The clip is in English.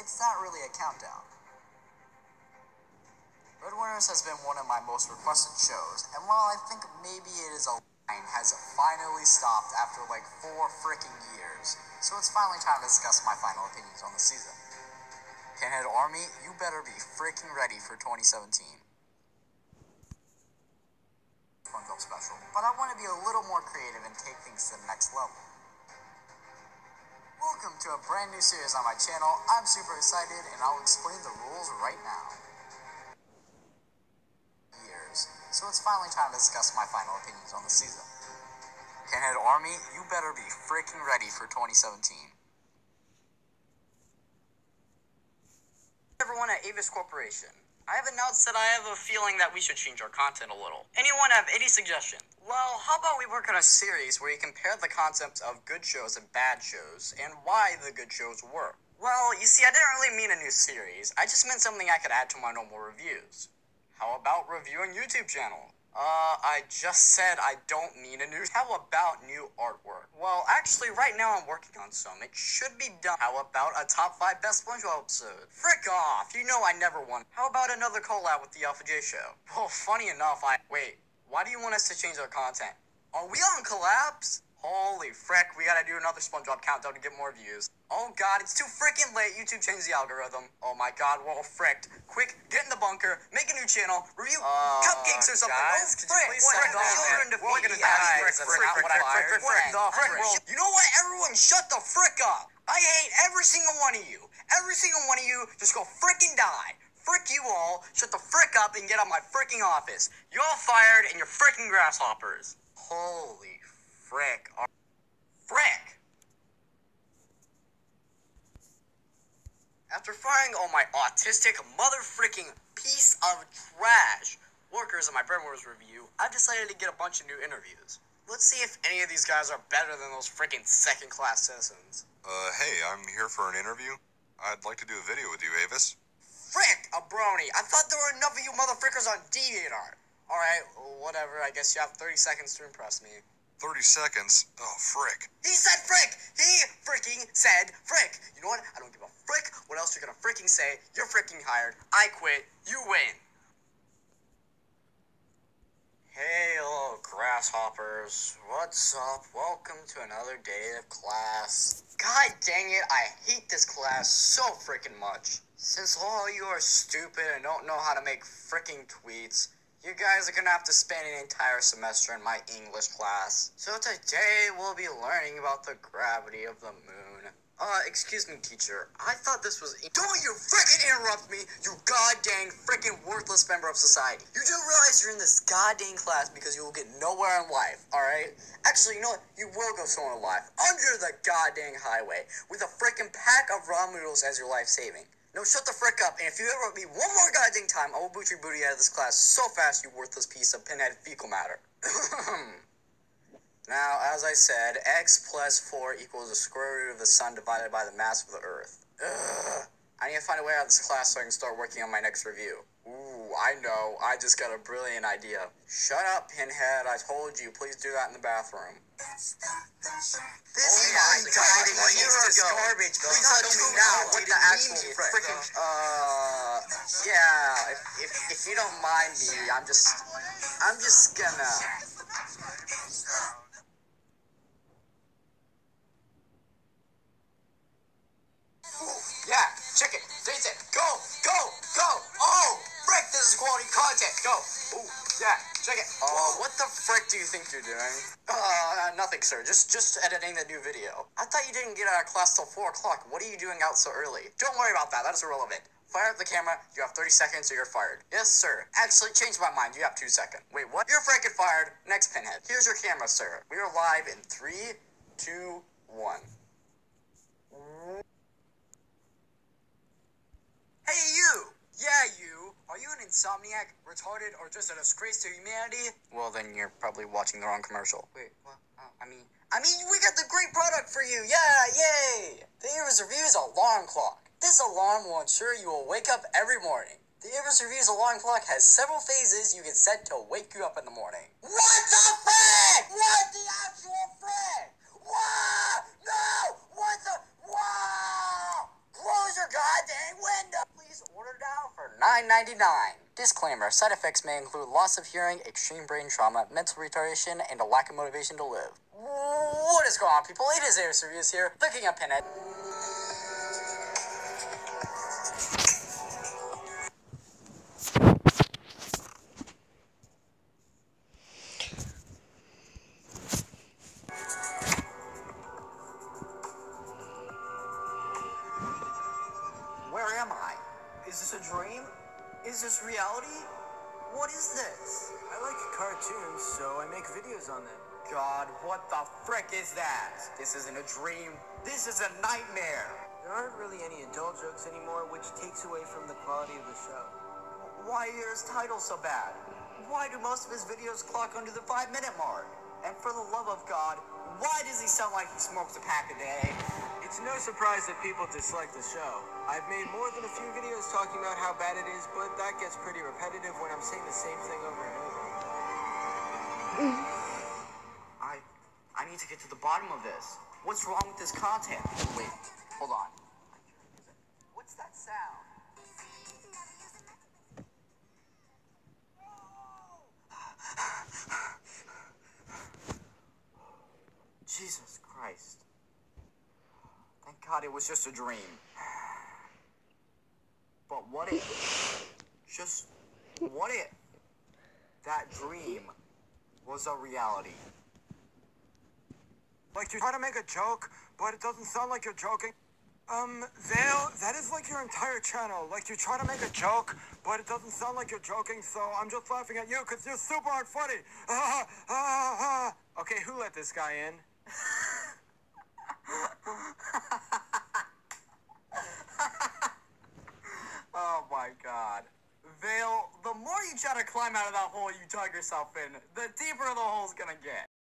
it's not really a countdown. Red Breadwinners has been one of my most requested shows, and while I think maybe it is a line, has finally stopped after like four freaking years. So it's finally time to discuss my final opinions on the season. Pinhead Army, you better be freaking ready for 2017. Special, but I want to be a little more creative and take things to the next level. Welcome to a brand new series on my channel. I'm super excited and I'll explain the rules right now. Years, so it's finally time to discuss my final opinions on the season. Pinhead Army, you better be freaking ready for 2017. everyone at Avis Corporation. I have announced that I have a feeling that we should change our content a little. Anyone have any suggestions? Well, how about we work on a series where you compare the concepts of good shows and bad shows, and why the good shows work? Well, you see, I didn't really mean a new series. I just meant something I could add to my normal reviews. How about reviewing YouTube channel? Uh, I just said I don't mean a new. How about new artwork? Well, actually, right now I'm working on some. It should be done. How about a top five best SpongeBob episode? Frick off! You know I never won. How about another collab with the Alpha J Show? Well, funny enough, I wait. Why do you want us to change our content? Are we on collabs? Holy frick, we gotta do another SpongeBob countdown to get more views. Oh god, it's too freaking late. YouTube changed the algorithm. Oh my god, we're all fricked. Quick, get in the bunker, make a new channel, review uh, cupcakes or something. Guys, oh, frick, what the children to We're gonna die. Frick, frick, frick, frick, frick, frick, the frick. You know what? Everyone shut the frick up. I hate every single one of you. Every single one of you just go fricking die. Frick you all. Shut the frick up and get out my freaking office. You're all fired and you're freaking grasshoppers. Holy frick. Frick! After firing all my autistic mother freaking piece of trash workers in my Breadwinners review, I've decided to get a bunch of new interviews. Let's see if any of these guys are better than those freaking second class citizens. Uh, hey, I'm here for an interview. I'd like to do a video with you, Avis. Frick, a brony. I thought there were enough of you motherfuckers on DeviantArt. Alright, whatever. I guess you have 30 seconds to impress me. 30 seconds? Oh, frick. He said frick! He freaking said frick! You know what? I don't give a frick what else you're gonna freaking say. You're freaking hired. I quit. You win. Hey, little grasshoppers. What's up? Welcome to another day of class. God dang it, I hate this class so freaking much. Since all you are stupid and don't know how to make freaking tweets, you guys are gonna have to spend an entire semester in my English class. So today we'll be learning about the gravity of the moon. Uh, excuse me, teacher. I thought this was. Don't you freaking interrupt me, you goddamn freaking worthless member of society. You do realize you're in this goddamn class because you will get nowhere in life, alright? Actually, you know what? You will go somewhere in life. Under the goddamn highway. With a freaking pack of raw noodles as your life saving. No, shut the frick up. And if you ever me one more goddamn time, I will boot your booty out of this class so fast, you worthless piece of pinhead fecal matter. now, as I said, x plus 4 equals the square root of the sun divided by the mass of the earth. Ugh. I need to find a way out of this class so I can start working on my next review. Ooh, I know. I just got a brilliant idea. Shut up, Pinhead. I told you. Please do that in the bathroom. This oh my god, this garbage. Please tell me now what the actual freaking, uh, yeah, if, if, if you don't mind me, I'm just, I'm just gonna... It, taste it, go, go, go, oh, frick, this is quality content, go, ooh, yeah, check it, oh, what the frick do you think you're doing? Uh, nothing, sir, just, just editing the new video. I thought you didn't get out of class till 4 o'clock, what are you doing out so early? Don't worry about that, that is irrelevant. Fire up the camera, you have 30 seconds or you're fired. Yes, sir. Actually, change my mind, you have 2 seconds. Wait, what? You're freaking fired. Next pinhead. Here's your camera, sir. We are live in three, two, one. Hey, you! Yeah, you! Are you an insomniac, retarded, or just a disgrace to humanity? Well, then you're probably watching the wrong commercial. Wait, what? Oh, I mean, I mean, we got the great product for you! Yeah, yay! The Avis Reviews alarm clock. This alarm will ensure you will wake up every morning. The Avis Reviews alarm clock has several phases you can set to wake you up in the morning. What the frick? What the actual frick? What? No! What the? Wow! Close your goddamn $29.99. Disclaimer Side effects may include loss of hearing, extreme brain trauma, mental retardation, and a lack of motivation to live. What is going on, people? It is Air Serious here, looking up Pinhead. Where is this? I like cartoons, so I make videos on them. God, what the frick is that? This isn't a dream. This is a nightmare. There aren't really any adult jokes anymore, which takes away from the quality of the show. Why are his titles so bad? Why do most of his videos clock under the five minute mark? And for the love of God, why does he sound like he smokes a pack a day? It's no surprise that people dislike the show. I've made more than a few videos talking about how bad it is, but that gets pretty repetitive when I'm saying the same thing over and over. I I need to get to the bottom of this. What's wrong with this content? Wait, hold on. What's that sound? Jesus Christ. God it was just a dream. But what if? Just what if that dream was a reality? Like you're trying to make a joke, but it doesn't sound like you're joking. Um, Vale, that is like your entire channel. Like you try to make a joke, but it doesn't sound like you're joking, so I'm just laughing at you because you're super unfunny. Okay, who let this guy in? Oh my god. Vale, the more you try to climb out of that hole you dug yourself in, the deeper the hole's gonna get.